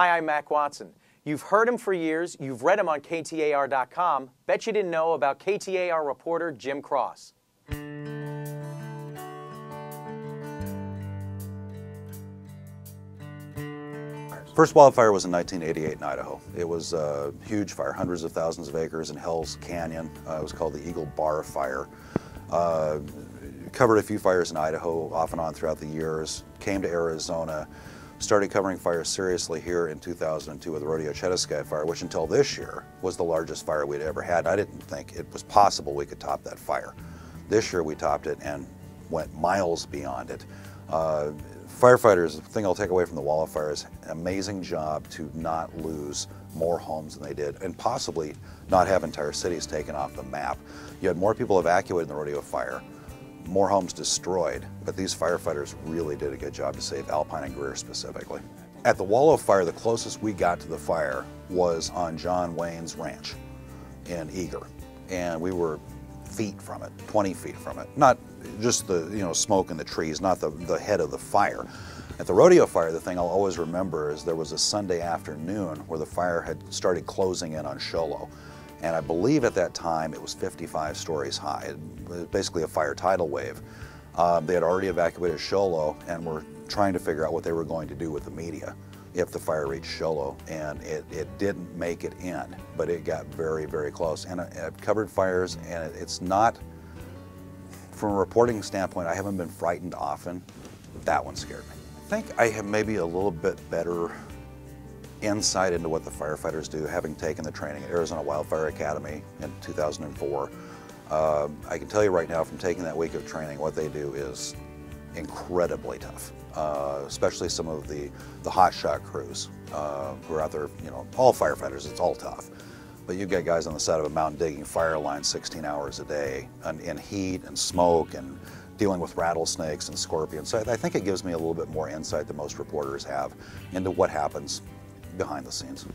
Hi, I'm Mac Watson. You've heard him for years, you've read him on KTAR.com. Bet you didn't know about KTAR reporter Jim Cross. First wildfire was in 1988 in Idaho. It was a huge fire, hundreds of thousands of acres in Hell's Canyon. Uh, it was called the Eagle Bar Fire. Uh, covered a few fires in Idaho off and on throughout the years. Came to Arizona, started covering fires seriously here in 2002 with the Rodeo Chediski fire, which until this year was the largest fire we'd ever had. I didn't think it was possible we could top that fire. This year we topped it and went miles beyond it. Uh, firefighters, the thing I'll take away from the Wallow fire is amazing job to not lose more homes than they did and possibly not have entire cities taken off the map. You had more people evacuated in the rodeo fire, more homes destroyed, but these firefighters really did a good job to save Alpine and Greer specifically. At the Wallow fire, the closest we got to the fire was on John Wayne's ranch in Eagar, And we were feet from it, 20 feet from it. Not just the you know smoke in the trees, not the, the head of the fire. At the rodeo fire, the thing I'll always remember is there was a Sunday afternoon where the fire had started closing in on Show Low. And I believe at that time it was 55 stories high, It was basically a fire tidal wave. Um, they had already evacuated Show Low and were trying to figure out what they were going to do with the media if the fire reached Show Low, And it, it didn't make it in, but it got very, very close. And I've covered fires and it's not, from a reporting standpoint, I haven't been frightened often. That one scared me. I think I have maybe a little bit better insight into what the firefighters do, having taken the training at Arizona Wildfire Academy in 2004. Uh, I can tell you right now from taking that week of training, what they do is incredibly tough, uh, especially some of the, the hotshot crews uh, who are out there, you know, all firefighters, it's all tough. But you get guys on the side of a mountain digging fire line 16 hours a day and, in heat and smoke and dealing with rattlesnakes and scorpions. So I think it gives me a little bit more insight than most reporters have into what happens behind the scenes.